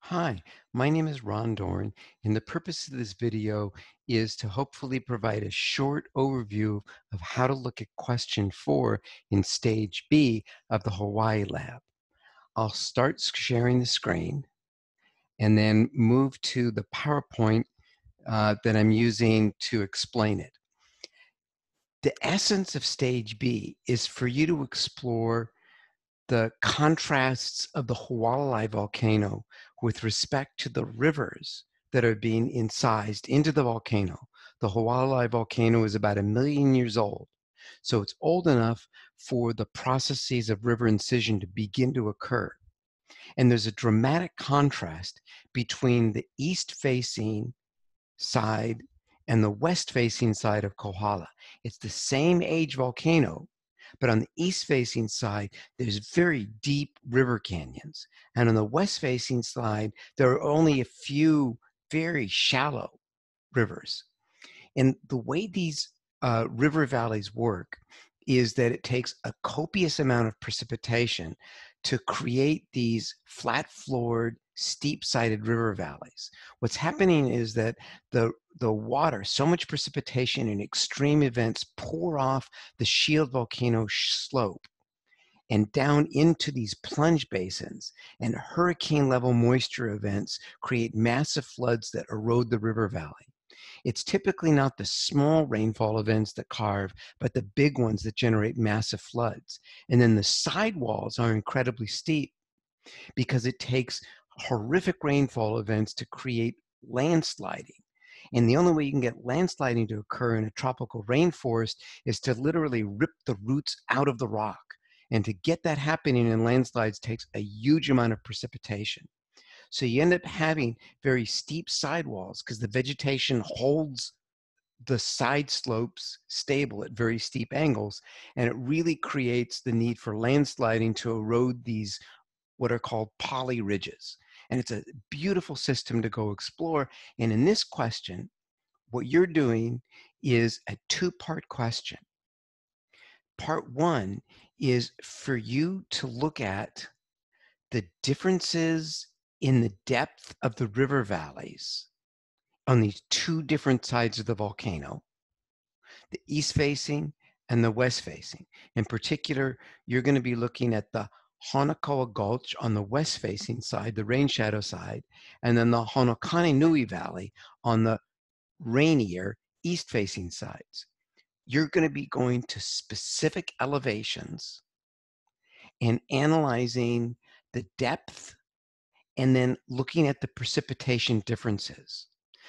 Hi, my name is Ron Dorn, and the purpose of this video is to hopefully provide a short overview of how to look at question four in stage B of the Hawaii lab. I'll start sharing the screen and then move to the PowerPoint uh, that I'm using to explain it. The essence of stage B is for you to explore the contrasts of the Hualalai volcano with respect to the rivers that are being incised into the volcano. The Hualalai volcano is about a million years old. So it's old enough for the processes of river incision to begin to occur. And there's a dramatic contrast between the east facing side and the west facing side of Kohala. It's the same age volcano, but on the east facing side, there's very deep river canyons. And on the west facing side, there are only a few very shallow rivers. And the way these uh, river valleys work is that it takes a copious amount of precipitation to create these flat floored, steep sided river valleys. What's hmm. happening is that the, the water, so much precipitation and extreme events pour off the shield volcano slope and down into these plunge basins and hurricane level moisture events create massive floods that erode the river valley. It's typically not the small rainfall events that carve, but the big ones that generate massive floods. And then the sidewalls are incredibly steep because it takes horrific rainfall events to create landsliding. And the only way you can get landsliding to occur in a tropical rainforest is to literally rip the roots out of the rock. And to get that happening in landslides takes a huge amount of precipitation. So you end up having very steep sidewalls because the vegetation holds the side slopes stable at very steep angles. And it really creates the need for landsliding to erode these what are called pali ridges. And it's a beautiful system to go explore. And in this question, what you're doing is a two part question. Part one is for you to look at the differences in the depth of the river valleys on these two different sides of the volcano, the east facing and the west facing. In particular, you're going to be looking at the Honokoa Gulch on the west facing side, the rain shadow side, and then the Honokane Nui Valley on the rainier east facing sides. You're going to be going to specific elevations and analyzing the depth and then looking at the precipitation differences.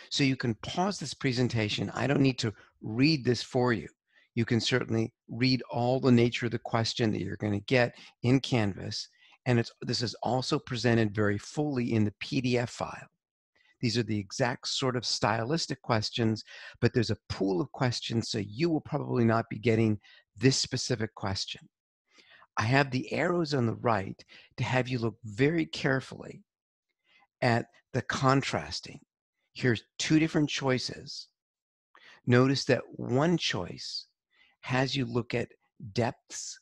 So you can pause this presentation. I don't need to read this for you. You can certainly read all the nature of the question that you're going to get in Canvas. And it's, this is also presented very fully in the PDF file. These are the exact sort of stylistic questions, but there's a pool of questions, so you will probably not be getting this specific question. I have the arrows on the right to have you look very carefully at the contrasting. Here's two different choices. Notice that one choice has you look at depths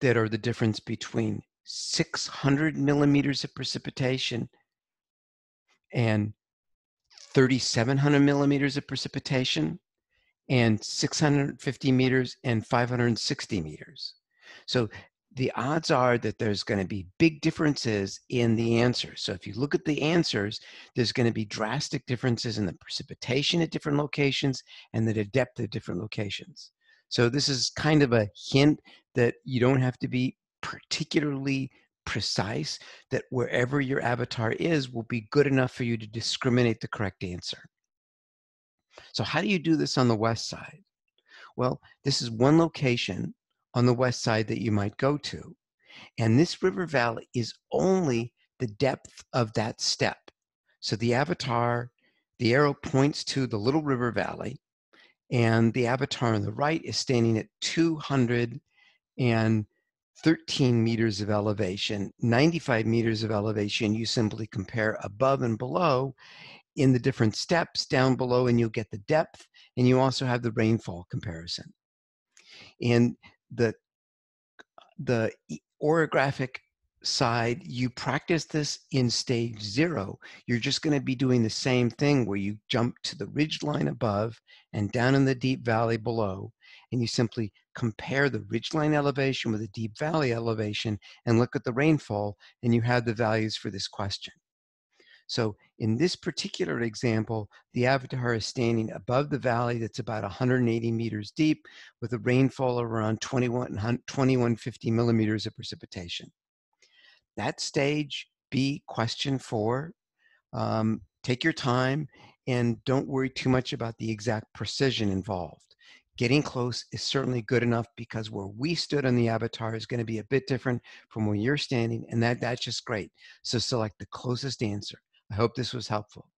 that are the difference between 600 millimeters of precipitation and 3,700 millimeters of precipitation and 650 meters and 560 meters. So the odds are that there's going to be big differences in the answers. So if you look at the answers, there's going to be drastic differences in the precipitation at different locations and the depth at different locations. So this is kind of a hint that you don't have to be particularly precise, that wherever your avatar is will be good enough for you to discriminate the correct answer. So how do you do this on the west side? Well, this is one location on the west side that you might go to. And this river valley is only the depth of that step. So the avatar, the arrow points to the little river valley, and the avatar on the right is standing at 213 meters of elevation, 95 meters of elevation. You simply compare above and below in the different steps down below, and you'll get the depth, and you also have the rainfall comparison. And the the orographic side, you practice this in stage zero. You're just going to be doing the same thing where you jump to the ridge line above and down in the deep valley below, and you simply compare the ridgeline elevation with the deep valley elevation and look at the rainfall, and you have the values for this question. So in this particular example, the avatar is standing above the valley that's about 180 meters deep with a rainfall of around 21, 2150 millimeters of precipitation. That stage B question four, um, take your time and don't worry too much about the exact precision involved. Getting close is certainly good enough because where we stood on the avatar is going to be a bit different from where you're standing, and that, that's just great. So select the closest answer. I hope this was helpful.